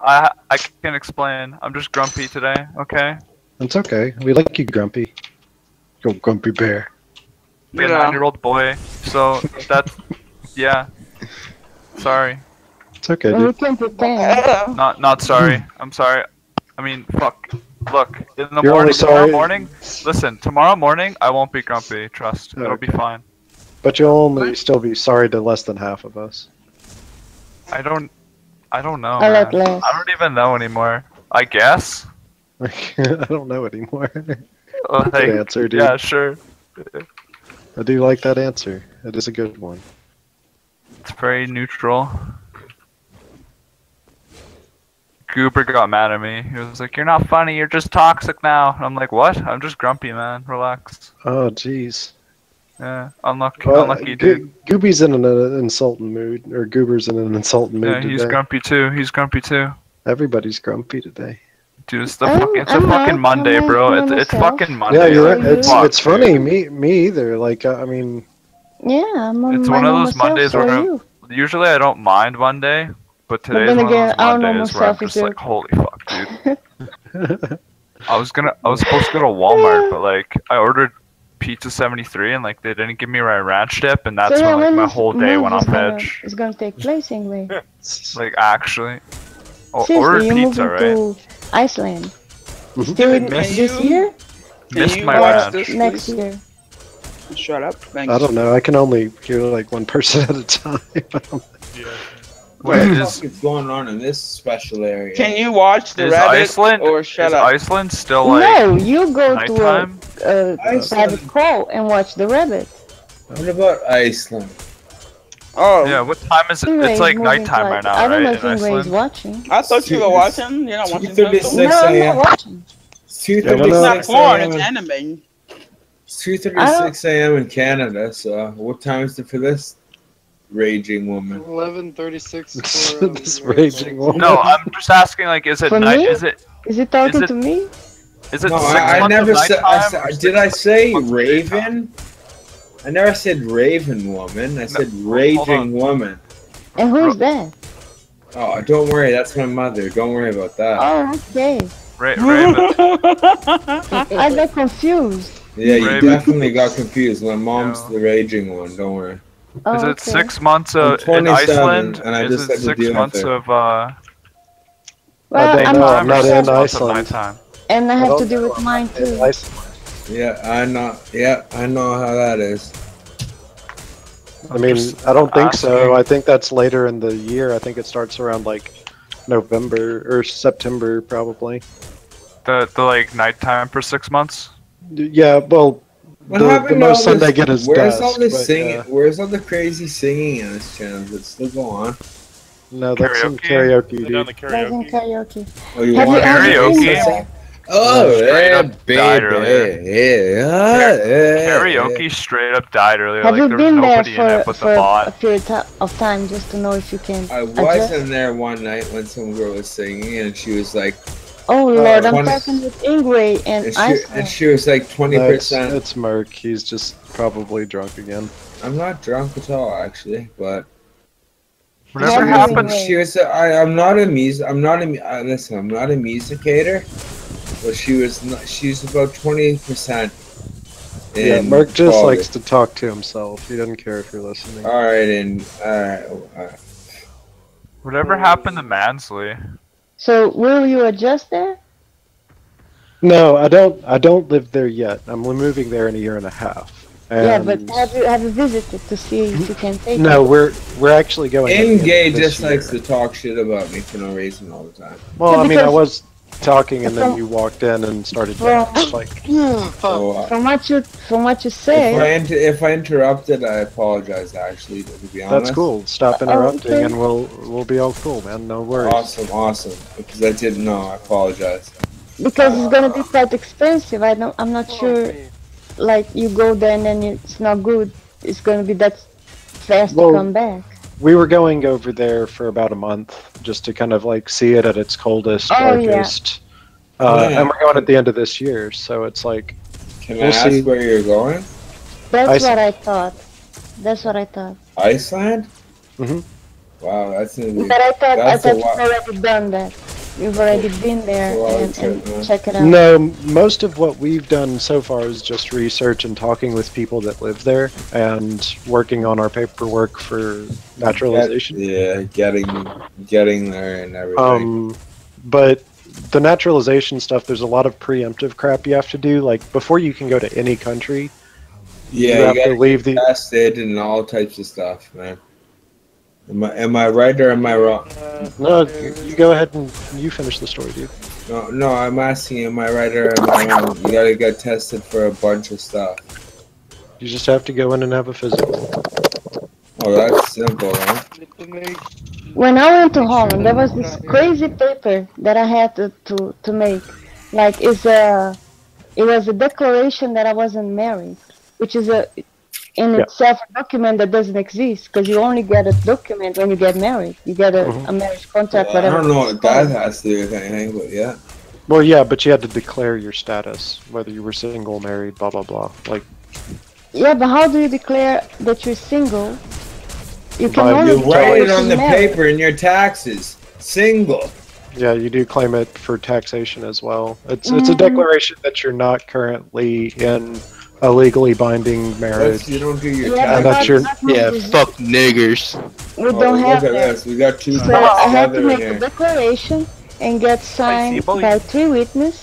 I I can't explain. I'm just grumpy today. Okay. It's okay. We like you, Grumpy. Go, Grumpy Bear. Be a Yeah. nine-year-old boy. So that's yeah. Sorry. It's okay, dude. Not not sorry. I'm sorry. I mean, fuck. Look, in the You're morning, tomorrow morning. Listen, tomorrow morning I won't be grumpy. Trust. It'll be fine. But you'll only still be sorry to less than half of us. I don't. I don't know. I like man. I don't even know anymore. I guess. I don't know anymore. Like, Good answer, dude. yeah, sure. I do like that answer. It is a good one. It's very neutral. Goober got mad at me. He was like, "You're not funny. You're just toxic now." And I'm like, "What? I'm just grumpy, man. Relax." Oh, jeez. Yeah, unlucky, Well, unlucky Go- dude. Gooby's in an uh, insulting mood, or Goober's in an insulting mood Yeah, he's today. grumpy too. He's grumpy too. Everybody's grumpy today. Dude, it's the I'm- fuck, it's a I'm fucking not- Monday, I'm bro. It's, it's fucking Monday. yeah, you're like, right. It's fuck, it's dude. funny. Me me either. Like uh, I mean, Yeah, I'm on It's one of those self, Mondays so where I'm- Usually I don't mind Monday, but today's then one again, of those don't know Mondays where I'm just like, holy fuck, dude. I was gonna, I was supposed to go to Walmart, but like, I ordered pizza 73 and like they didn't give me my ranch dip, and that's so when like my whole day went off gonna, edge. It's gonna take place anyway. Like actually, oh, Seriously, ordered you're pizza, right? to Iceland. Mm-hmm. Still in Miss this you? year? Can Missed my watch ranch. this, Next year. Shut up. Thanks. I don't know. I can only hear like one person at a time. Wait, What the fuck is going on in this special area? Can you watch the is rabbit Iceland? or shut is up? Iceland still like no, you go nighttime? to a, a Iceland. private call and watch the rabbit. What about Iceland? oh, Yeah, what time is it? Ingray It's like moving nighttime to- right now, I don't know right? if In Ingray is Iceland. watching. I thought you were watching. You're not watching. 2:36? No, I'm not watching. It's two Yeah, thirty well, It's not six porn. It's anime. It's two thirty six a.m. in Canada. So what time is it for this raging woman? Eleven thirty-six. Um, this raging woman. No, I'm just asking. Like, is it For night? me? Is it Is it talking it- to me? is it No, six I, I never said. I said did I say months of daytime? raven? I never said raven woman. I said hold raging woman. And who's that? Oh, don't worry. That's my mother. Don't worry about that. Oh, okay. Ra- Raven. I got confused. yeah, you Raven. definitely got confused. My mom's Yeah. the raging one. Don't worry. Oh, Is it okay. six months of in Iceland? and I is just it six months it. of uh? Well, don't I'm know, not I'm not in months of Iceland. nighttime. and I I have don't to do know, with I'm mine too. Yeah, I know. Yeah, I know how that is. I mean, I don't think so. I think that's later in the year. I think it starts around like November or September, probably. The the like nighttime for six months. Yeah, well, What the, happened the to most all sun this- they get is Where's dusk. all this but, singing? uh, Where's all the crazy singing in this channel? Does it still go on? no, that's some Karaoke? karaoke, They're down dude. the That's in karaoke. karaoke. Oh, you Have want ever Karaoke? Oh, straight yeah, up died baby. earlier. Yeah. Karaoke straight up died earlier. Have like you there was been there nobody in it for, but for the a period of time just to know if you can I adjust? wasn't there one night when some girl was singing, and she was like, Oh lord, I'm 20 talking with Ingray and and she, Iceland. and she was like twenty No, it's, percent. it's Merc. He's just probably drunk again. I'm not drunk at all, actually, but Whatever How happened. many- she was. I, I'm not a music. I'm not a. mu- Uh, listen, I'm not a musicator, but she was. Not, she's about twenty percent. Yeah, Merc just likes to talk to himself. He doesn't care if you're listening. All right, and all right. Uh, Whatever happened to Mansley? So will you adjust there? No, I don't. I don't live there yet. I'm moving there in a year and a half. yeah, but have you have you visited to see if you can take no, it? we're we're actually going. at the end of N-Gay just year. likes to talk shit about me for no reason all the time. Well, Yeah, I mean, I was talking, and then you walked in and started. From- yelling, like, So, uh, From what you from what you if, I say, inter- if I interrupted, I apologize. Actually, to be honest. that's cool. Stop Oh, interrupting, okay. and we'll we'll be all cool, man. No worries. Awesome, awesome. Because I didn't know. I apologize. because it's gonna be quite expensive. I don't. I'm not sure. Like you go there and then it's not good. It's gonna be that fast Well, to come back. We were going over there for about a month just to kind of like see it at its coldest, Oh, yeah. darkest. Uh, Oh, yeah. And we're going at the end of this year, so it's like Can We'll I ask see. where you're going? That's Iceland. what I thought. That's what I thought. Iceland? Mhm. Wow, that's gonna. But I thought I That's a thought you've lot. already done that. You've already been there a lot of and, and check it out. No, most of what we've done so far is just research and talking with people that live there and working on our paperwork for naturalization. Yeah, getting getting there and everything. Um, but the naturalization stuff, there's a lot of preemptive crap you have to do. Like before you can go to any country, yeah, have you to gotta leave the. tested and all types of stuff, man. Am I am I right or am I wrong? No, you go ahead and you finish the story, dude. No, no, I'm asking, am I right or am I wrong? You gotta get tested for a bunch of stuff. You just have to go in and have a physical. Oh, that's simple, huh? When I went to Holland, there was this crazy paper that I had to, to, to make. Like, it's a, it was a declaration that I wasn't married, which is a, in Yeah. itself a document that doesn't exist because you only get a document when you get married. You get a, Mhm. a marriage contract, I whatever. don't know it's what that has to do with anything, but yeah. Well, yeah, but you had to declare your status, whether you were single, married, blah blah blah. Like Yeah, but how do you declare that you're single? You can By- only You write it on the married. paper in your taxes. Single. Yeah, you do claim it for taxation as well. It's it's a Mhm. declaration that you're not currently in a legally binding That's, marriage. you don't do your Yeah, And but that's taxes. your- not- not Yeah, fuck niggers. We Oh, don't have look at that. this. We got two So I had to together make a declaration and get signed by three witnesses.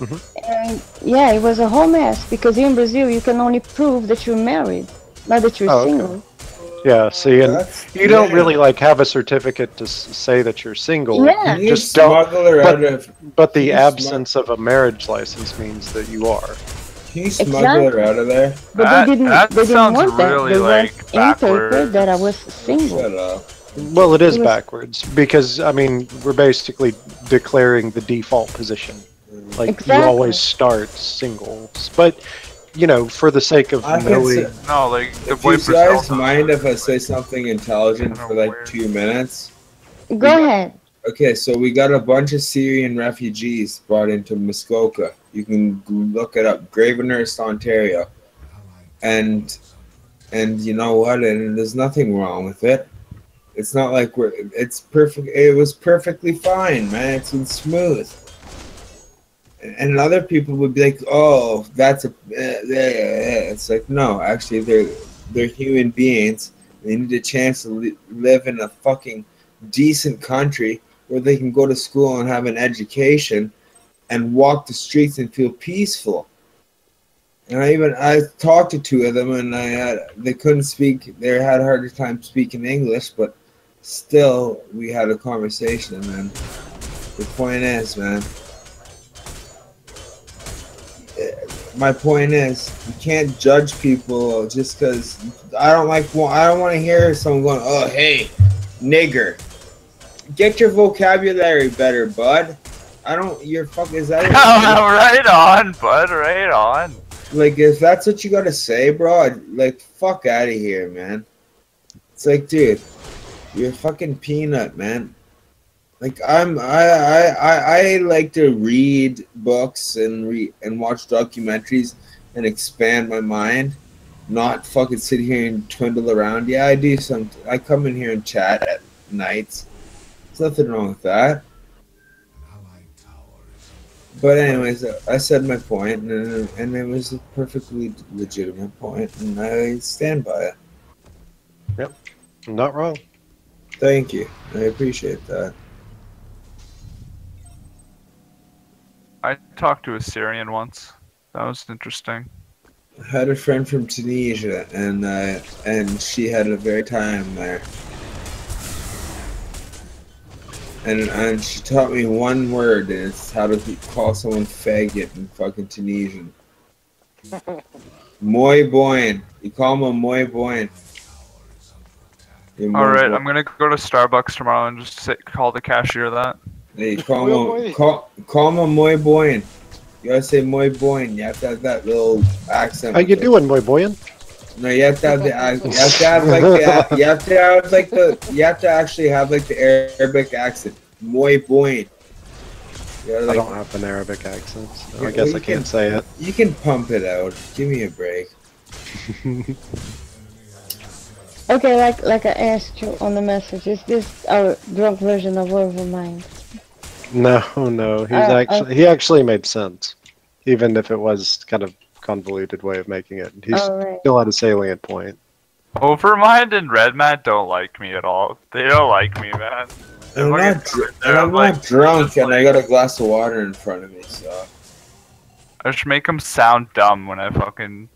Mhm. And yeah, it was a whole mess because in Brazil you can only prove that you're married, not that you're Oh, okay. single. Yeah, see, and That's- you don't yeah. really like have a certificate to s- say that you're single. Yeah. You Just don't- her but- out of? But the You smart. absence of a marriage license means that you are. Can you smuggle her out of there? But That- they didn't. that they didn't sounds want that. they like, want in paper backwards. that I was single. Shut. Well, it is It was- backwards because I mean we're basically declaring the default position. Like Exactly. you always start singles, but you know, for the sake of I knowing, say- No, like the If you guys mind if I say something intelligent for like two minutes? Go ahead. Okay, so we got a bunch of Syrian refugees brought into Muskoka. You can look it up, Gravenhurst, Ontario. And and you know what? And there's nothing wrong with it. It's not like we're. It's perfect. It was perfectly fine, man. It's been smooth. And other people would be like, "Oh, that's a." eh, eh, eh." It's like no, actually, they're they're human beings. They need a chance to li- live in a fucking decent country where they can go to school and have an education and walk the streets and feel peaceful. And I even I talked to two of them and I had they couldn't speak they had a harder time speaking English, but still we had a conversation and the point is, man. eh, My point is, you can't judge people just because I don't like. I don't want to hear someone going, "Oh, hey, nigger." Get your vocabulary better, bud. I don't. You're fuck. Is that right on, bud. Right on. like if that's what you gotta say, bro? I'd, like fuck out of here, man. It's like, dude, you're a fucking peanut, man. Like I'm, I, I, I, I like to read books and read and watch documentaries and expand my mind, not fucking sit here and twiddle around. Yeah, I do some. I come in here and chat at nights. There's nothing wrong with that. But anyways, I said my point, and, and it was a perfectly legitimate point, and I stand by it. Yep. Not wrong. Thank you. I appreciate that. I talked to a Syrian once. That was interesting. I had a friend from Tunisia, and uh, and she had a very time there. And and she taught me one word, and it's how to call someone faggot in fucking Tunisian. Moy boin. You call him a moy boin. You're right. I'm gonna go to Starbucks tomorrow and just say, call the cashier that. Hey, call him, a, call, call him a muy boy. You gotta say muy boy. You have to have that little accent. How you doing, boy boyin? No, you have to have the. ac- You have to have like the. You have to have like the. You have to actually have like the Arabic accent. Muy boy. You, gotta, I don't have an Arabic accent, so Yeah, I guess well, I can't can- say it. you can pump it out. Give me a break. Okay, like like I asked you on the message, is this our drunk version of Overmind? No, no. He's Uh, actually he actually made sense, even if it was kind of convoluted way of making it. He Alright. Oh, still had a salient point. Overmind and Redman don't like me at all. They don't like me, man. I'm not, dr- they're and I'm like- not drunk, and I got a glass of water in front of me, so. I just make them sound dumb when I fucking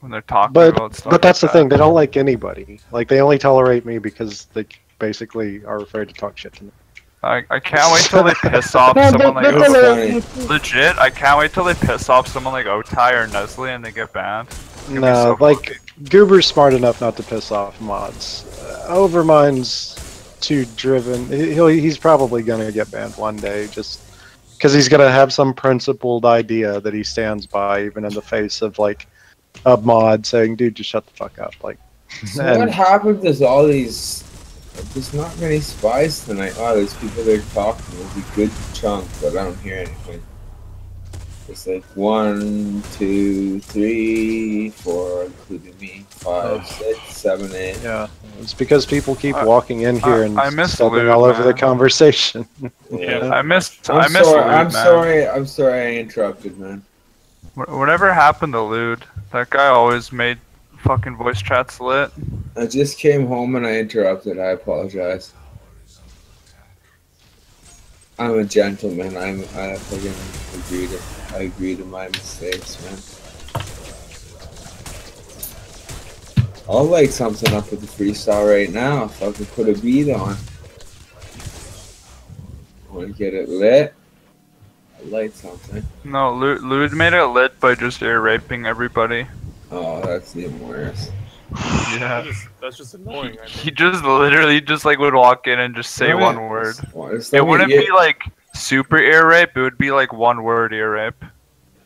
when they're talking But about stuff. but that's the like thing. They don't like anybody. Like they only tolerate me because they basically are afraid to talk shit to me. That. I, I can't wait till they piss off someone like That's tolerate me funny. too. legit. I can't wait till they piss off someone like Otai or Nestle and they get banned. No, so like Goober's smart enough not to piss off mods. Uh, Overmind's too driven. He- He'll, he's probably gonna get banned one day, just because he's gonna have some principled idea that he stands by, even in the face of like a mod saying, "Dude, just shut the fuck up." Like, So And- what happened to all these? There's not many spies tonight. Oh, there's people there talking. There's a good chunk, but I don't hear anything. It's like one, two, three, four, including me, five, Ugh. six, seven, eight. yeah, it's because people keep I- walking in here I- and I miss stepping Lou, all over the conversation. Yeah. I missed. I'm I missed sorry. Lude, I'm man. sorry. I'm sorry. I interrupted, man. Whatever happened to Lude? That guy always made fucking voice chats lit. I just came home and I interrupted. I apologize. I'm a gentleman. I'm. I fucking agree to. I agree to my mistakes, man. I'll light something up with the freestyle right now can put a beat on. Want to get it lit? I'll light something. No, Lude made it lit by just air raping everybody. Oh, that's even worse. Yeah. That's just, that's just annoying. I He just literally just like would walk in and just say Alright. one word. Well, It wouldn't ear- be like super ear rape. It would be like one word ear rape.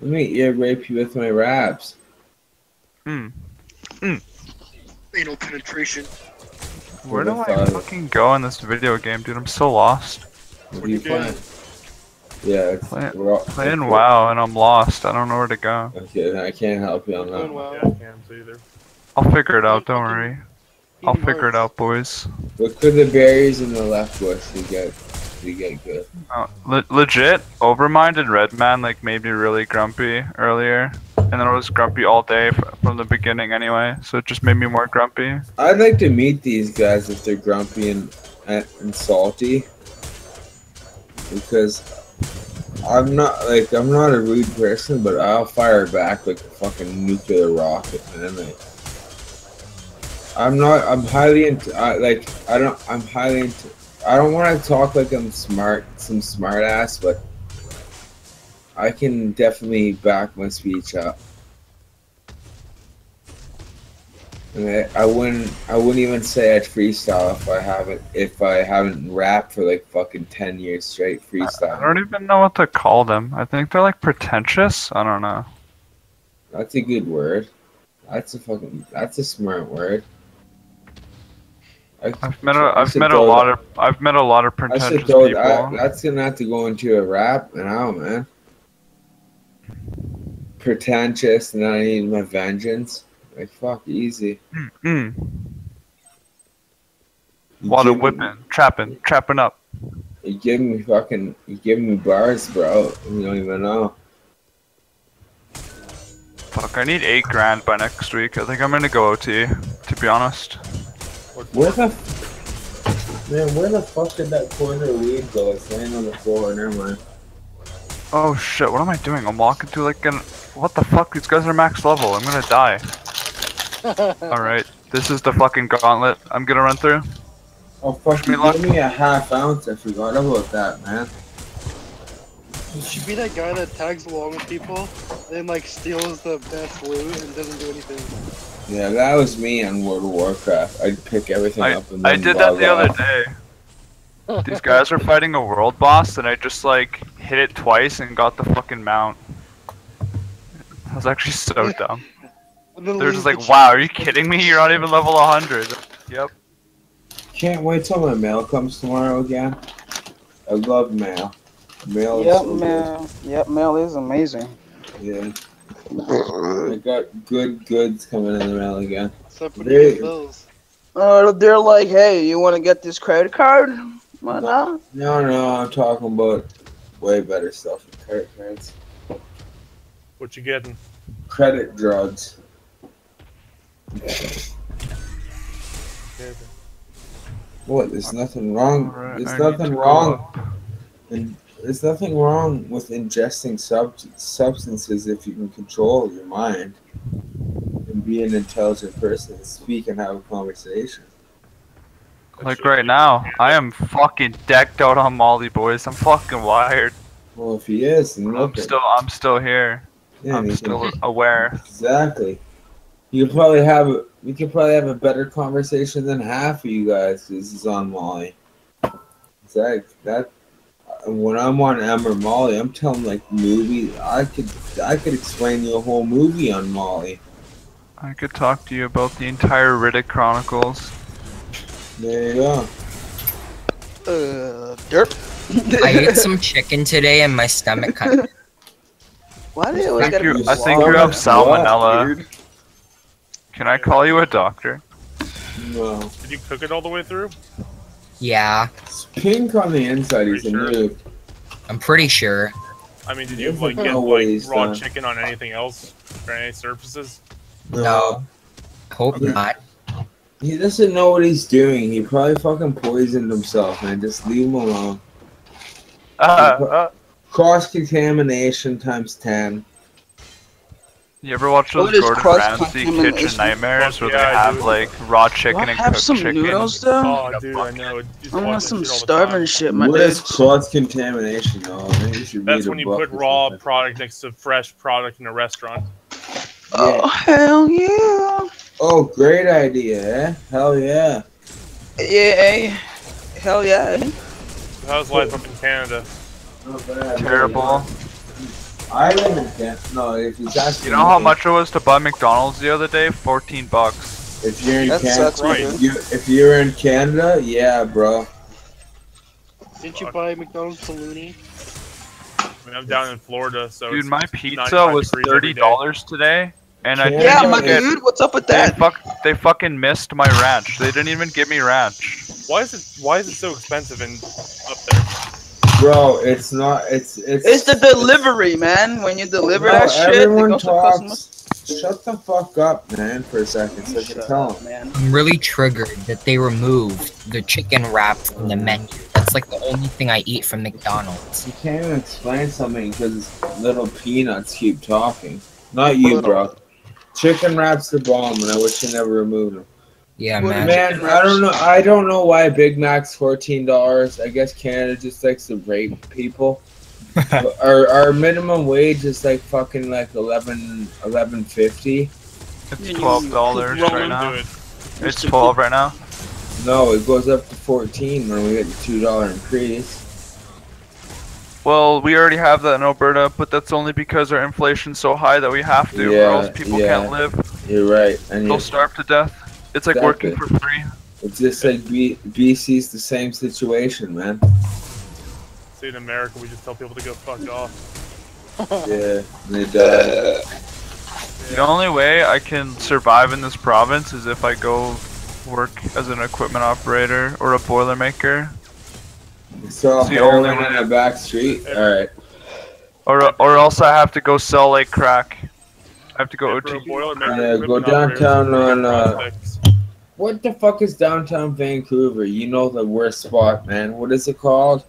Let me ear rape you with my raps. Hmm. Anal penetration. Where do I fucking go in this video game, dude? I'm so lost. What What are you you doing? playing? Yeah, it's Play- we're all, Playing WoW and I'm lost. I don't know where to go. Okay, I can't help you on Doing that. well. yeah, I can't either. I'll figure it out. Don't worry. I'll figure it out, boys. Look for the berries in the left bush. You get, you get good. Uh, le- legit, Overmind and Redman like made me really grumpy earlier, and then I was grumpy all day f- from the beginning anyway. So it just made me more grumpy. I'd like to meet these guys if they're grumpy and and, and salty, because I'm not like I'm not a rude person, but I'll fire back like a fucking nuclear rocket, man. Like, I'm not. I'm highly into. I, like I don't. I'm highly into. I don't want to talk like I'm smart, some smart ass, but I can definitely back my speech up. And I, I wouldn't. I wouldn't even say I'd freestyle if I haven't. If I haven't rapped for like fucking ten years straight freestyle. I don't even know what to call them. I think they're like pretentious. I don't know. That's a good word. That's a fucking. That's a smart word. I, I've met a, I I've met a lot that- of I've met a lot of pretentious people. that. That's gonna have to go into a rap now, man. Pretentious, and I need my vengeance. Like fuck, easy. Mm. Lot of give me- whipping, trapping, trapping up. You give me fucking. You give me bars, bro. You don't even know. Fuck, I need eight grand by next week. I think I'm gonna go OT. To be honest. Where the man? Where the fuck did that corner weed go? It's laying on the floor. Never mind. Oh shit! What am I doing? I'm walking through like an. What the fuck? These guys are max level. I'm gonna die. All right, this is the fucking gauntlet. I'm gonna run through. Oh fuck! me You luck. gave me a half ounce. I forgot about that, man. You should be that guy that tags along with people, then like steals the best loot and doesn't do anything. Yeah, that was me on World of Warcraft. I'd pick everything I, up and I did that log the other day. These guys are fighting a world boss, and I just like hit it twice and got the fucking mount. I was actually so dumb. And then They're lose just the like, "Wow, are you kidding me? You're not even level 100." Yep. Can't wait till my mail comes tomorrow again. I love mail. Mail is Yep, so good. mail. Yep, mail is amazing. Yeah. I got good goods coming in the mail again. Except for There- the bills. Uh, they're like, hey, you want to get this credit card? Why not? No, no, I'm talking about way better stuff with credit cards. What you getting? Credit drugs. What? There's nothing wrong. There's nothing wrong. And there's nothing wrong with ingesting sub- substances if you can control your mind and be an intelligent person and speak and have a conversation. Like right now, I am fucking decked out on Molly, boys. I'm fucking wired. Well, if he is, then I'm look still, I'm still here. yeah, I'm still aware. exactly. You could probably have a, we could probably have a better conversation than half of you guys. This is on Molly. It's like that. uh, When I'm on M or Molly, I'm telling like movie. I could I could explain you a whole movie on Molly. I could talk to you about the entire Riddick Chronicles. There you go. Uh, derp. I ate some chicken today and my stomach kind of. Why do you I think you, be I think you What? have salmonella. weird? Can I call you a doctor? No, Did you cook it all the way through? Yeah, it's pink on the inside. He's a Pretty noob. I'm pretty sure. I mean, did you There's like get like raw uh, chicken on anything else or any surfaces? No. Hope Okay. not. He doesn't know what he's doing. He probably fucking poisoned himself, man. Just leave him alone. Uh, uh, Cross contamination times ten. You ever watch those What is Gordon Ramsay kitchen nightmares where Fuck they yeah, have do. like raw chicken Wanna and have cooked some chicken? noodles though? Oh, dude, I know. Just I watch want that some shit all the starving shit, my What is dude. cross contamination? though? I you should That's when you put raw something. product next to fresh product in a restaurant. Oh hell yeah! Oh, great idea, eh? Hell yeah. Yeah, hell yeah! How's life up in Canada? Not bad. Terrible. I live in Canada. No, if it's asking You know how much it was to buy McDonald's the other day? 14 bucks. If you're in That Canada, sucks, my right. dude. you, if you're in Canada, yeah, bro. Didn't you buy McDonald's to Looney? I mean, I'm down in Florida, so Dude, it's my pizza was degrees every day. $30 today, and I Yeah, didn't even my get- dude, what's up with They, that? fuck, they fucking missed my ranch. They didn't even give me ranch. Why is it? Why is it so expensive in up there? Bro, it's not. It's it's. It's the delivery, man. When you deliver No, that shit, it everyone goes to customers. talks. Shut the fuck up, man, for a second, so I can Shut tell up, him. man. I'm really triggered that they removed the chicken wrap from the menu. That's like the only thing I eat from McDonald's. You can't even explain something because little peanuts keep talking. Not you, bro. Chicken wraps the bomb, and I wish you never removed them. Yeah, Well, man. Man, I don't know. I don't know why Big Mac's fourteen dollars. I guess Canada just likes to rape people. Our our minimum wage is like fucking like eleven eleven fifty. It's $12 right now. it. It's 12 right now. No, it goes up to fourteen when we get the two dollar increase. Well, we already have that in Alberta, but that's only because our inflation's so high that we have to, Yeah, or else people yeah. can't live. You're right, and They'll you, starve to death. It's like working for free. it's just like B, BC's the same situation, man. See, in America, we just tell people to go fuck off. Yeah, and they die. The only way I can survive in this province is if I go work as an equipment operator or a boiler maker, So It's the only heroin in a back street. All right. or or else I have to go sell like crack. I have to go Yeah, for a OT. Boilermaker Yeah, go downtown pretty on, uh, prospects. What the fuck is downtown Vancouver? You know the worst spot, man. What is it called?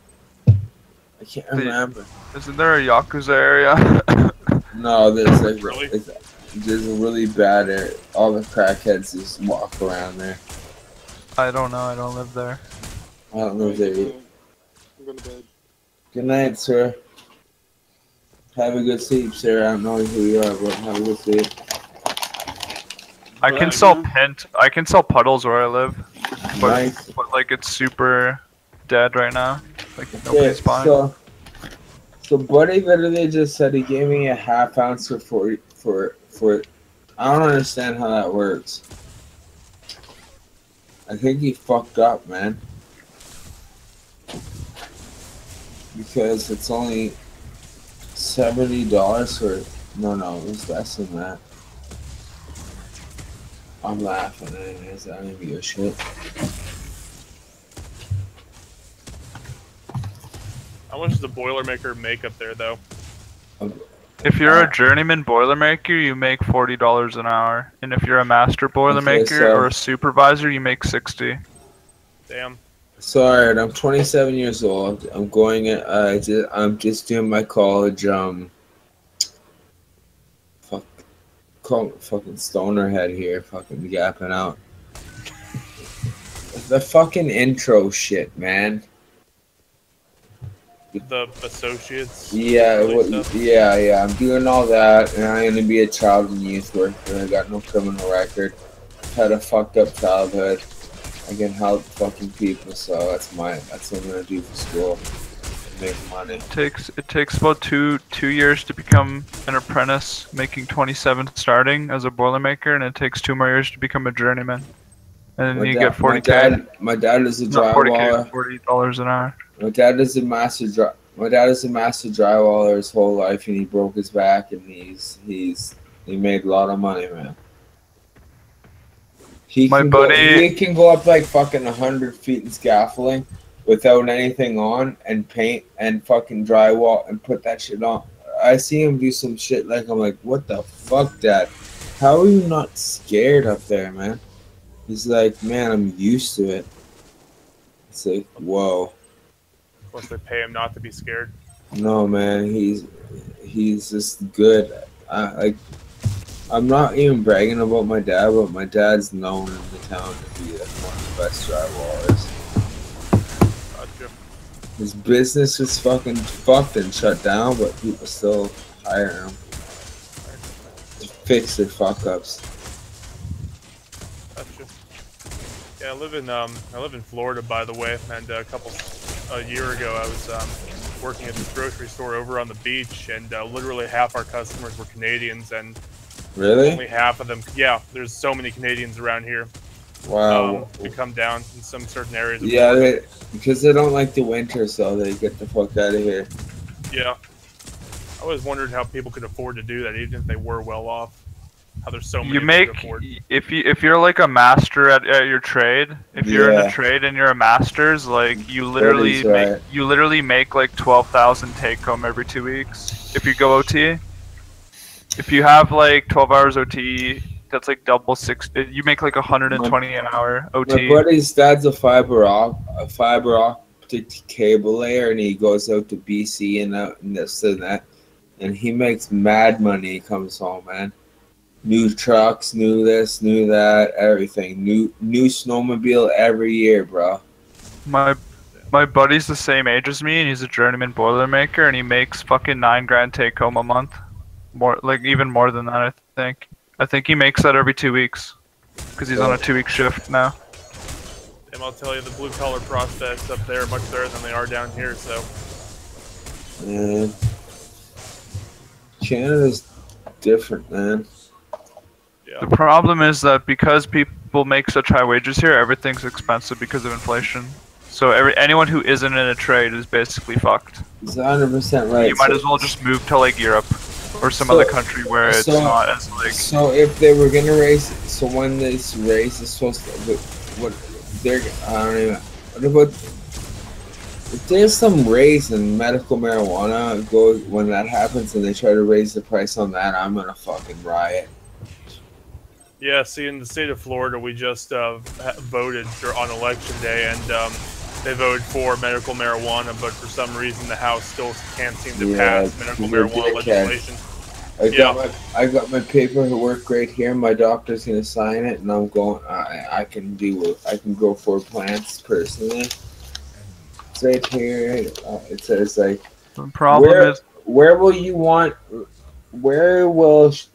I can't The- remember. Isn't there a yakuza area? No, there's like Really? it's, there's a really bad area. All the crackheads just walk around there. I don't know. I don't live there. I don't know there. they. I'm going to bed. Good night, sir. Have a good sleep, sir. I don't know who you are, but have a good sleep. I can sell pint. I can sell puddles where I live, but, Nice. but like it's super dead right now. Like nobody's buying. so, so Buddy literally just said he gave me a half ounce for for for for. I don't understand how that works. I think he fucked up, man. Because it's only seventy dollars for no, no, it was less than that. A I'm laughing anyways. I don't give a shit. How much does the Boilermaker make up there, though? If you're a journeyman boilermaker, you make forty dollars an hour, and if you're a master boilermaker so- or a supervisor, you make sixty. Damn. Sorry, I'm 27 years old. I'm going. Uh, ju- I'm just doing my college. Um. Fuck. Fucking stoner head here. Fucking gapping out. The fucking intro shit, man. The associates. Yeah, what, yeah, yeah. I'm doing all that, and I'm gonna be a child and youth worker. I got no criminal record. Had a fucked up childhood. I can help fucking people, so that's my that's what I'm gonna do for school. Make money. It takes it takes about two two years to become an apprentice, making twenty seven starting as a boilermaker, and it takes two more years to become a journeyman. And then My you dad, get forty k, dad, my dad is a not forty k, drywaller. forty dollars an hour. My dad is a master dry. My dad is a master drywaller his whole life, and he broke his back, and he's he's he made a lot of money, man. He My can go, buddy- he can go up like fucking hundred feet in scaffolding without anything on, and paint and fucking drywall and put that shit on. I see him do some shit like I'm like, what the fuck, dad? How are you not scared up there, man? He's like, man, I'm used to it. It's like, whoa. Plus, they pay him not to be scared. No, man, he's he's just good. I like. I'm not even bragging about my dad, but my dad's known in the town to be like one of the best drywallers. His business was fucking fucked and shut down, but people still hire him to fix their fuck ups. Gotcha. Yeah, I live in um, I live in Florida, by the way, and a couple a year ago, I was um, working at this grocery store over on the beach, and uh, literally half our customers were Canadians, and Really? only half of them. Yeah, there's so many Canadians around here. Wow. Um, to come down in some certain areas. Of Yeah, they, because they don't like the winter, so they get the fuck out of here. yeah. I always wondered how people could afford to do that, even if they were well off. How there's so many You to make afford. if you if you're like a master at, at your trade, if you're in a trade and you're a master's, like you literally Thirty's make right. you literally make like twelve thousand take home every two weeks if you go OT. If you have like twelve hours OT, that's like double six. Uh, you make like hundred and twenty an hour OT. My buddy's dad's a fiber op, a fiber optic cable layer, and he goes out to BC and out and this and that, and he makes mad money. He comes home, man. New trucks, new this, new that, everything. New new snowmobile every year, bro. My my buddy's the same age as me, and he's a journeyman boilermaker, and he makes fucking nine grand take home a month. More like even more than that, I think. I think he makes that every two weeks, because he's on a two week shift now. And I'll tell you, the blue collar prospects up there are much better than they are down here. So Man, Canada's different, man. yeah, The problem is that because people make such high wages here, everything's expensive because of inflation. So every anyone who isn't in a trade is basically fucked. He's 100 percent right. You might So- as well just move to like Europe or some So- other country where it's so- not as like. So if they were gonna raise, so when this race is supposed to, what, what they're, I don't even. What about if there's some raise in medical marijuana goes when that happens and they try to raise the price on that, I'm gonna fucking riot. yeah. See, in the state of Florida, we just uh, voted dur- on election day, and um, they voted for medical marijuana, but for some reason, the House still can't seem to Yeah, pass medical marijuana legislation. I Yeah. got my I got my paperwork right here. My doctor's gonna sign it, and I'm going. I I can do I can grow for plants personally. It's right here. Uh, it says like. The problem where, is where will you want where will sh-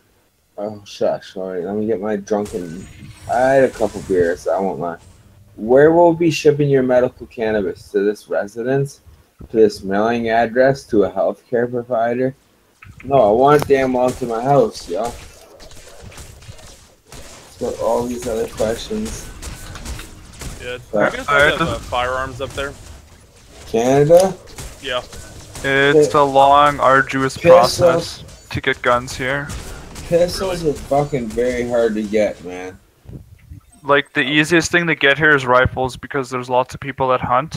oh shush sorry let me get my drunken i had a couple beers i won't lie where will we be shipping your medical cannabis to this residence to this mailing address to a healthcare provider no i want it damn well to my house yo so all these other questions Yeah, Right. you guys Alright, have uh, firearms up there? canada Yeah. it's a long, arduous Pistols. process to get guns here. pistols are fucking very hard to get man like the easiest thing to get here is rifles because there's lots of people that hunt.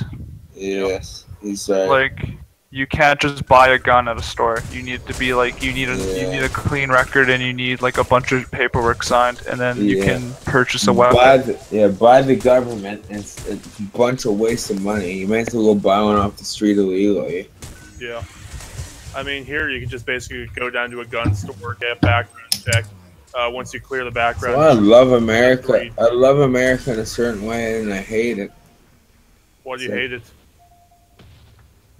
Yes, he's right. Like you can't just buy a gun at a store. You need to be like you need a you need a clean record and you need like a bunch of paperwork signed and then you Yeah. can purchase a weapon. By the, yeah, by the government, it's, it's a bunch of waste of money. You might as well go buy one off the street illegally. Yeah. I mean, here you can just basically go down to a gun store, get a background check. Uh, once you clear the background, So I love America. I love America in a certain way, and I hate it. why do you so- hate it?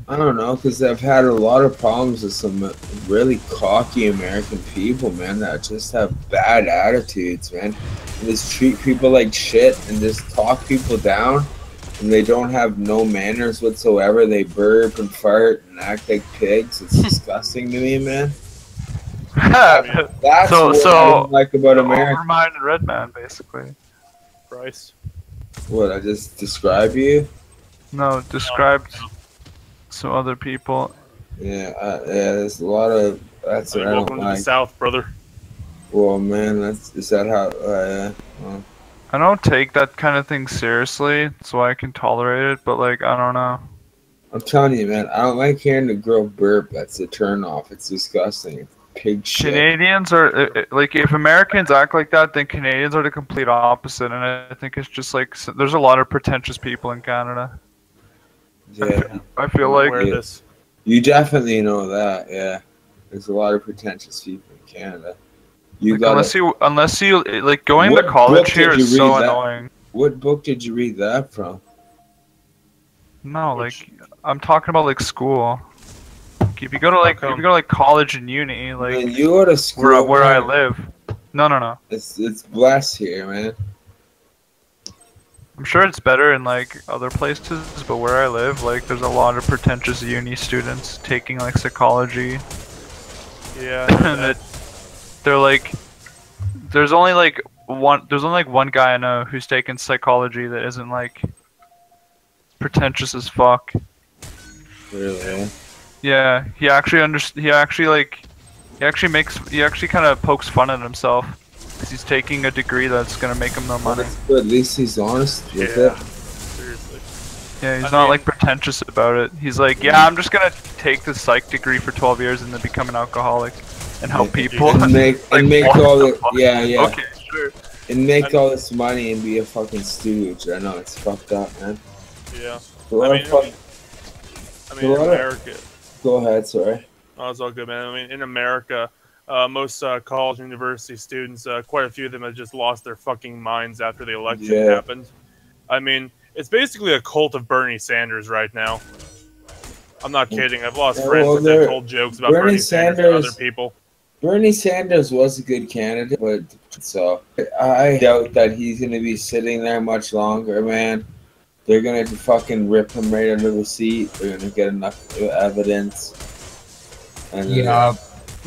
I don't know, because I've had a lot of problems with some really cocky American people, man, that just have bad attitudes, man. And just treat people like shit and just talk people down. And they don't have no manners whatsoever. They burp and fart and act like pigs. It's disgusting to me, man. That's So- what so- I don't like about America. Overmind and Redman, basically. Bryce. What, I just describe you? No, described some other people. Yeah, uh, yeah, there's a lot of. That's I what mean, I welcome don't to the. South, brother. Well, man, that's is that how? Uh, well, I don't take that kind of thing seriously, so I can tolerate it. But like, I don't know. I'm telling you, man, I don't like hearing the girl burp. That's a turn off. It's disgusting. It's pig shit. Canadians are uh, uh, like, if Americans act like that, then Canadians are the complete opposite. And I think it's just like there's a lot of pretentious people in Canada. Yeah, I feel like Wear Yeah. this. you definitely know that. Yeah, there's a lot of pretentious people in Canada. You like, got unless you unless you like going to college book here did you is so that? annoying. What book did you read that from? No, Which- like I'm talking about like school. Like, if you go to like if you go to like college and uni, man, like you go to school. where where I live. No, no, no. It's it's blessed here, man. I'm sure it's better in like other places, but where I live, like there's a lot of pretentious uni students taking like psychology, Yeah. and it, they're like, there's only like one, there's only like one guy I know who's taken psychology that isn't like pretentious as fuck. Really? Yeah, he actually under, he actually like, he actually makes, he actually kind of pokes fun at himself. Cause he's taking a degree that's gonna make him no Well, money. that's good. At least he's honest with Yeah. it. Seriously. Yeah, he's I not mean- like pretentious about it. He's like, yeah, I'm just gonna take this psych degree for 12 years and then become an alcoholic and help people. and make Like, and make all the the yeah yeah Okay, sure. and make all this money and be a fucking stooge. I know it's fucked up, man. Yeah. A lot I mean, fuck- I mean, in What? America. Go ahead, sorry. Oh, it's all good, man. I mean, in America, uh, most uh, college and university students, uh, quite a few of them have just lost their fucking minds after the election Yeah. happened. I mean, it's basically a cult of Bernie Sanders right now. I'm not kidding. I've lost Yeah, friends well, that have told jokes about Bernie Bernie, Sanders, to Sanders- other people. Bernie Sanders was a good candidate, but so I doubt that he's gonna be sitting there much longer, man. They're gonna fucking rip him right under the seat. They're gonna get enough evidence. And Yeah, uh,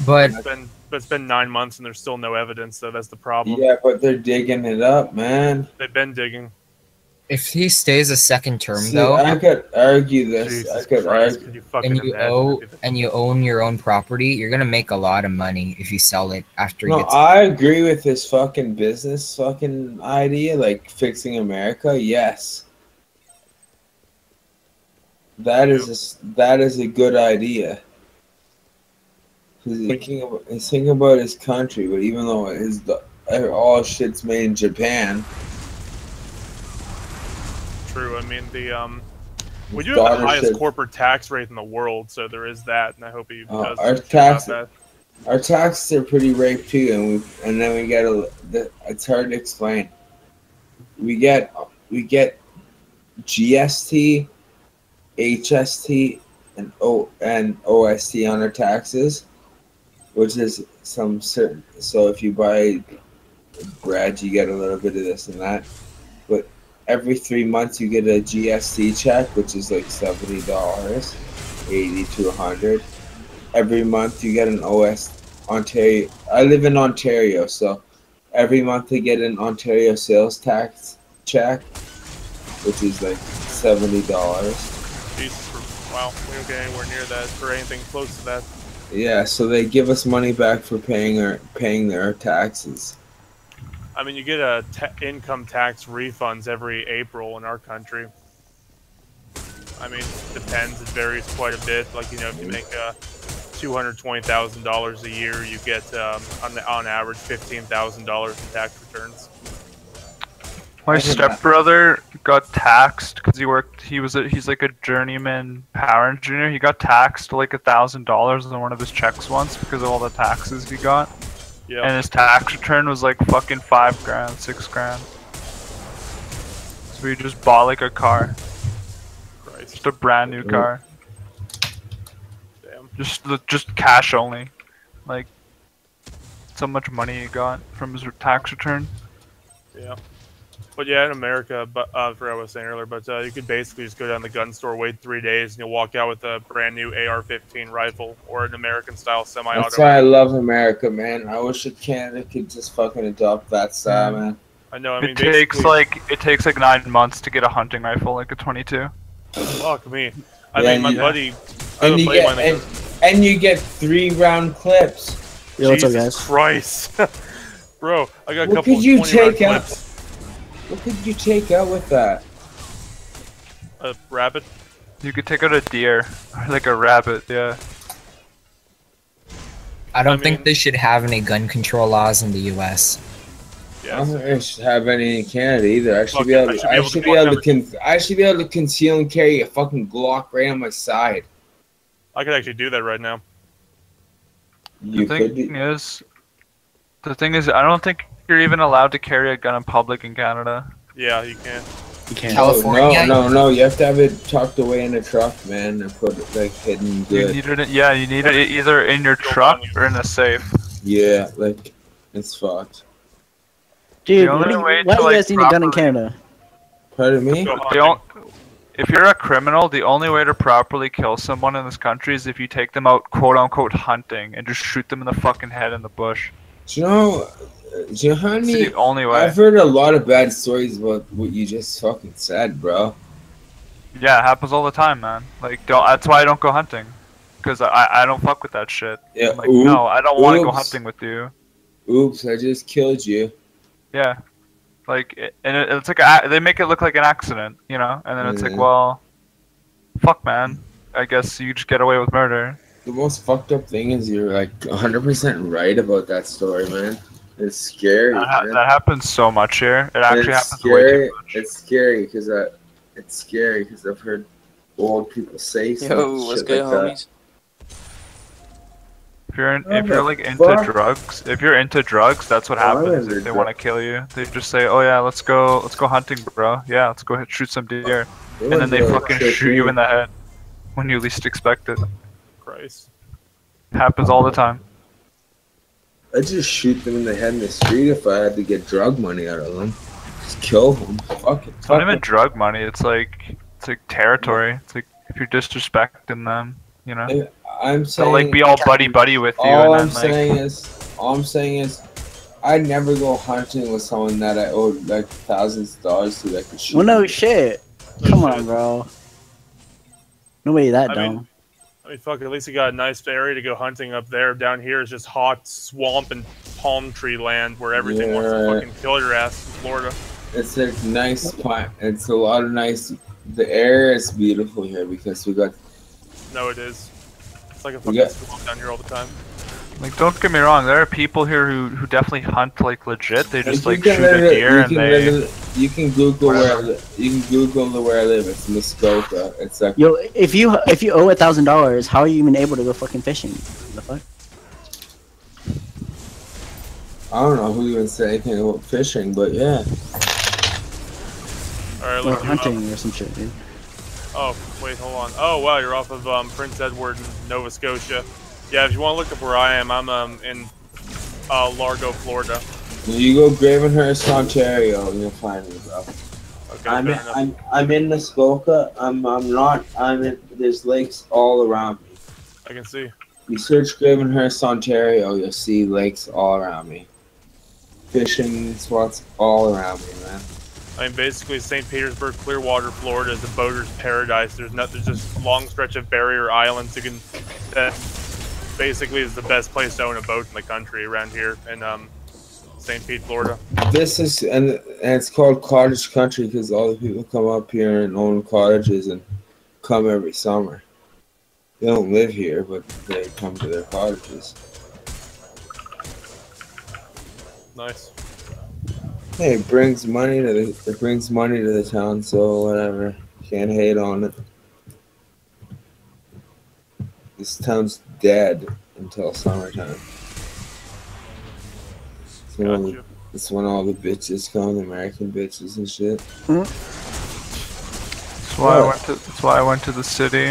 but It's been it's been nine months and there's still no evidence, so that's the problem. yeah, but they're digging it up, man. They've been digging. if he stays a second term See, though, I could argue this. Jesus I could Christ, argue. could you and you owe and you own your own property, you're gonna make a lot of money if you sell it after he No, gets. I agree with this fucking business fucking idea, like fixing America. Yes, that is a, that is a good idea. he's thinking about, he's thinking about his country, but even though his all shit's made in Japan, True. I mean, the um, we do have the highest corporate tax rate in the world, so there is that, and I hope he Uh, does. our something tax- our taxes are pretty rape too, and we and then we get a. the- It's hard to explain. We get we get GST, HST, and O and OST on our taxes, which is some certain. So if you buy bread, you get a little bit of this and that. But every three months, you get a GST check, which is like seventy dollars, eighty to hundred every month you get an OS Ontario. I live in Ontario, so every month I get an Ontario sales tax check, which is like seventy dollars. That. Jesus, for- wow, we don't get anywhere near that for anything close to that. Yeah, so they give us money back for paying our paying their taxes. I mean, you get a ta- income tax refunds every April in our country. I mean, it depends. It varies quite a bit. Like you know, if you make uh, two hundred twenty thousand dollars a year, you get um, on the, on average fifteen thousand dollars in tax returns. My stepbrother got taxed because he worked. He was a, he's like a journeyman power engineer. He got taxed like a thousand dollars on one of his checks once because of all the taxes he got, Yeah. and his tax return was like fucking five grand, six grand. So he just bought like a car, Christ. just a brand new car, Damn. just the- just cash only, like so much money he got from his tax return. Yeah. But yeah, in America, but uh, I forgot what I was saying earlier, but uh, you could basically just go down the gun store, wait three days, and you'll walk out with a brand new AR-15 rifle or an American-style semi-auto. That's why I love America, man. I wish that Canada could just fucking adopt that style, man. I know. I mean, it takes like it takes like nine months to get a hunting rifle, like a 22. Fuck me. I Yeah, mean, my you- buddy. And you get and, and you get three round clips. Yo, what's up, Jesus guys? Christ, bro! I got a What couple could of you 20 round take out? clips. What could you take out with that? A rabbit. You could take out a deer, like a rabbit, yeah. I don't I think mean- they should have any gun control laws in the U.S. I don't think they should have any in Canada either. I should Fuck be able. To, I should be able to. Con- I should be able to conceal and carry a fucking Glock right on my side. I could actually do that right now. You the could. thing Be, is, the thing is, I don't think you're even allowed to carry a gun in public in Canada. Yeah, you can. You can't. California. no, no, no. You have to have it tucked away in a truck, man, and put it like hidden You need it, yeah, you need it either in your truck or in a safe. Yeah, like it's fucked. Dude, The what only do you, way why to, do you like, guys need a gun in Canada? Pardon me. Go The hunting. on- if you're a criminal, the only way to properly kill someone in this country is if you take them out, quote unquote, hunting and just shoot them in the fucking head in the bush. Do you know? Do you know how It's many? the only way. I've heard a lot of bad stories about what you just fucking said, bro. Yeah, it happens all the time, man. Like, don't, that's why I don't go hunting. Because I, I don't fuck with that shit. Yeah. Like, no, I don't want to go hunting with you. Oops! I just killed you. Yeah. Like, it, and it, it's like, a, they make it look like an accident, you know? And then it's like, well, fuck, man. I guess you just get away with murder. The most fucked up thing is you're like 100% right about that story, man. It's scary. That, ha- man. that happens so much here. It actually it's happens way too much. It's scary because I, uh, it's scary because I've heard old people say some Yo, what's good, like that. homies? If you're in, What if you're the like into drugs, if you're into drugs, that's what happens. If they want to kill you, they just say, "Oh yeah, let's go, let's go hunting, bro. Yeah, let's go hit, shoot some deer," and then they fucking shoot you in the head when you least expect it. Christ. Happens all the time. I'd just shoot them in the head in the street if I had to get drug money out of them. Just kill them. Fuck it. It's not even it. drug money. It's like it's like territory. It's like if you're disrespecting them, you know. Yeah, I'm saying. They'll like be all buddy buddy with you, all and I'm then like saying is, all I'm saying is, I'd never go hunting with someone that I owed like thousands of dollars to that could shoot. Well, no me. shit. Come on, bro. Nobody that I dumb. mean, I mean, fuck. At least you got a nice area to go hunting up there. Down here is just hot swamp and palm tree land where everything wants to fucking kill your ass in Florida. It's a nice plant. It's a lot of nice. The air is beautiful here because we got. No, it is. It's like a fucking got- swamp down here all the time. Like don't get me wrong. There are people here who who definitely hunt like legit. They just you like shoot a deer you and can they. literally- You can Google where I Whatever. li- you can Google the where I live. It's Muskoka. It's like Yo, if you if you owe a thousand dollars, how are you even able to go fucking fishing? The fuck? I don't know who even said anything about fishing, but yeah. All right, Or look. you up. hunting or some shit, dude. Oh, wait, hold on. Oh, wow, you're off of um, Prince Edward, Nova Scotia. Yeah, if you want to look up where I am, I'm um, in uh, Largo, Florida. You go Gravenhurst, Ontario, you'll find me, bro. Okay, I'm in. I'm I'm in Muskoka. I'm I'm not. I'm in. There's lakes all around me. I can see. You search Gravenhurst, Ontario, you'll see lakes all around me. Fishing spots all around me, man. I mean, basically, St. Petersburg, Clearwater, Florida is a boater's paradise. There's not, there's just a long stretch of barrier islands. You can, that basically is the best place to own a boat in the country around here in um, St. Pete, Florida. This is and, and it's called cottage country because all the people come up here and own cottages and come every summer. They don't live here, but they come to their cottages. Nice. Hey, it brings money to the it brings money to the town, so whatever. Can't hate on it. This town's dead until summertime. It's when, all the, Gotcha. it's when all the bitches come, the American bitches and shit. Hmm? That's why I went to. That's why I went to the city.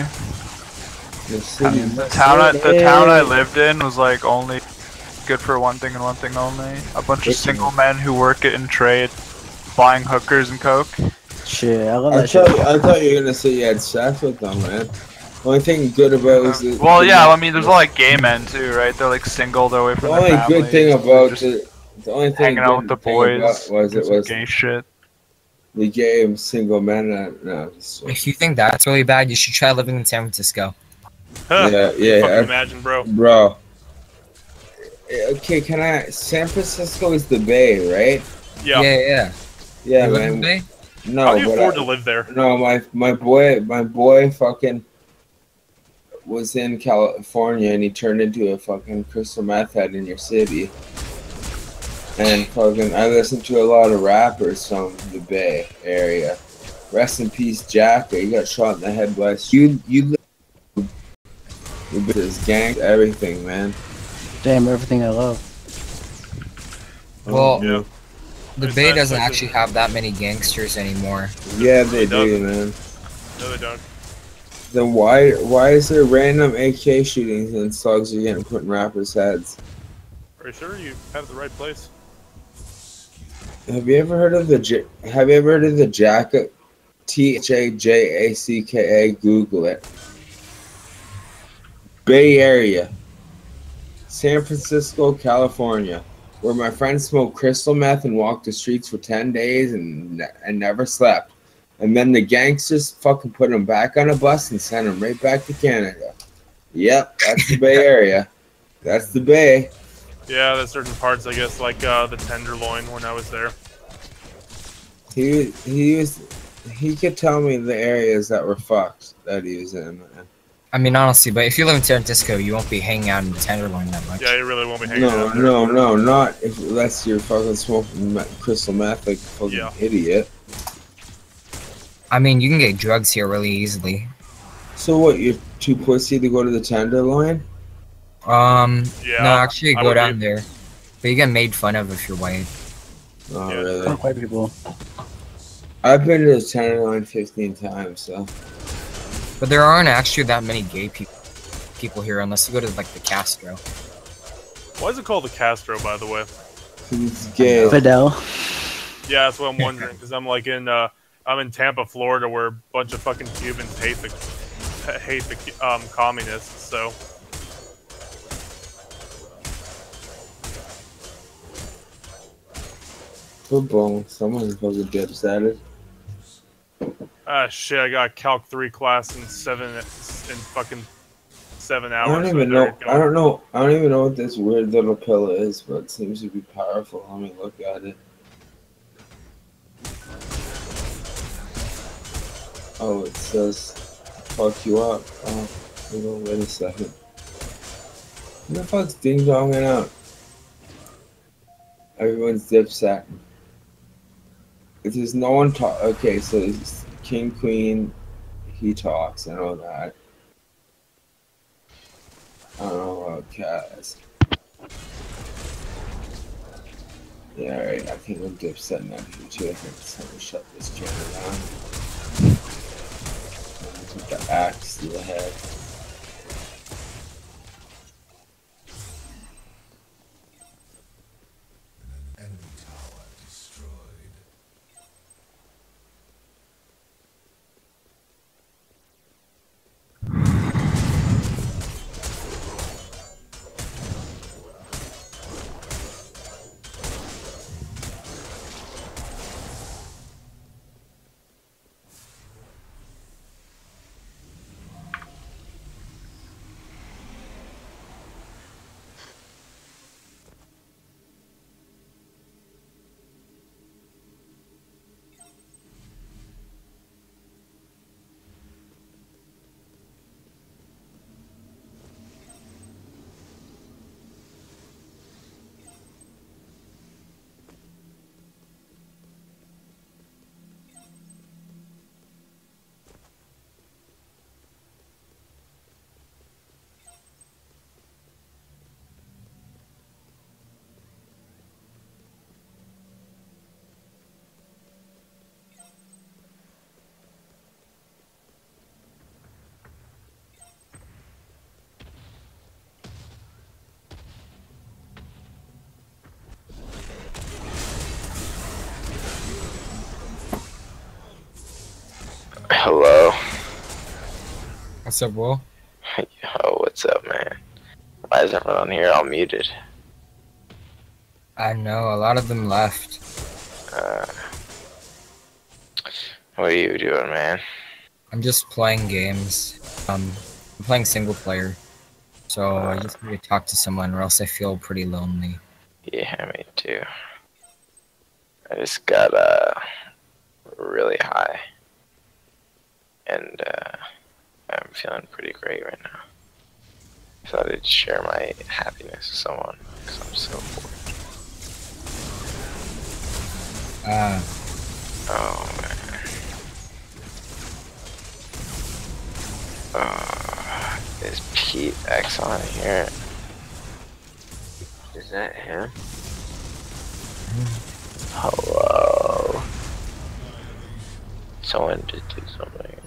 The city. The town, I, the town I lived in was like only good for one thing and one thing only. A bunch of single men who work it in trade, buying hookers and coke. Shit, I love I that shit. thought, I thought you were gonna say you had sex with them, man. Only thing good about it is that Well, yeah, I mean, there's a lot of gay men too, right? They're like single, they're away The from only their good thing about just the, the only thing hanging out with the boys, was it was gay shit. the gay single men. Uh, no, If you think that's really bad, you should try living in San Francisco. Huh. yeah, yeah, I- imagine, bro. bro. Okay, can I? San Francisco is the Bay, right? Yeah. Yeah, yeah. Yeah, you live in man. the Bay? No, How do you but afford I- to live there? No, my my boy, my boy, fucking was in California and he turned into a fucking crystal meth head in your city. And fucking, I listened to a lot of rappers from the Bay Area. Rest in peace, Jack. He got shot in the head by you. You live with his gang, everything, man. Damn, everything I love. Oh, well, Yeah. the There's Bay doesn't actually have that many gangsters anymore. Yeah, they It doesn't. do, man. No, they don't. Then why why is there random AK shootings and slugs are getting put in rappers' heads? Are you sure you have the right place? Have you ever heard of the J- Have you ever heard of the Jacka? T H A J A C K A. Google it. Bay Area, San Francisco, California, where my friend smoked crystal meth and walked the streets for ten days and and never slept. And then the gangsters fucking put him back on a bus and sent him right back to Canada. Yep, that's the Bay Area. That's the Bay. Yeah, there's certain parts, I guess, like uh, the Tenderloin when I was there. He he was he could tell me the areas that were fucked that he was in. Man. I mean, honestly, but if you live in San Francisco, you won't be hanging out in the Tenderloin that much. Yeah, you really won't be hanging No, out No, no, no, not if unless you're fucking smoking me- crystal meth like fucking Yeah. idiot. I mean, you can get drugs here really easily. So what? You're too pussy to go to the Tenderloin? Um, Yeah. no, actually, I go down be- there. But you get made fun of if you're white. Oh Yeah. really? Fuck white people. I've been to the Tenderloin 15 times, so But there aren't actually that many gay people people here unless you go to like the Castro. Why is it called the Castro, by the way? it's gay. Fidel. Yeah, that's what I'm wondering. Because I'm like in, uh, I'm in Tampa, Florida, where a bunch of fucking Cubans hate the, hate the um, communists. So Football. Someone's fucking dead at it. ah shit, I got Calc three class in seven in fucking seven hours. I don't even know. I don't know. I don't even know what this weird little pill is, but it seems to be powerful. Let me look at it. Oh, it says fuck you up. Oh, wait a second. Who the fuck's ding donging out? Uh, everyone's dipsatting. If there's no one talk, okay, so it's King Queen, he talks. I know that. I don't know about Kaz. Yeah, alright, I think I'm dipsetting out here too. I think it's time to shut this channel down. Put the axe the head. What's up, Will? Yo, what's up, man? Why is everyone here all muted? I know a lot of them left. Uh, what are you doing, man? I'm just playing games. Um, I'm playing single player, so I just need to talk to someone, or else I feel pretty lonely. Yeah, me too. I just got uh really high, and uh, I'm feeling pretty great right now. I Thought I'd share my happiness with someone because I'm so bored. Uh, Oh man. Uh, is Pete X on here? Is that him? Hello. Someone did do something.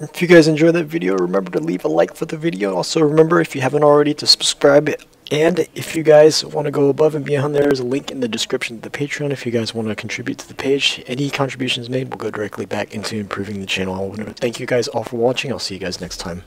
If you guys enjoyed that video, remember to leave a like for the video. Also, remember if you haven't already to subscribe. And if you guys want to go above and beyond, there is a link in the description to the Patreon. If you guys want to contribute to the page, any contributions made will go directly back into improving the channel. Thank you guys all for watching. I'll see you guys next time.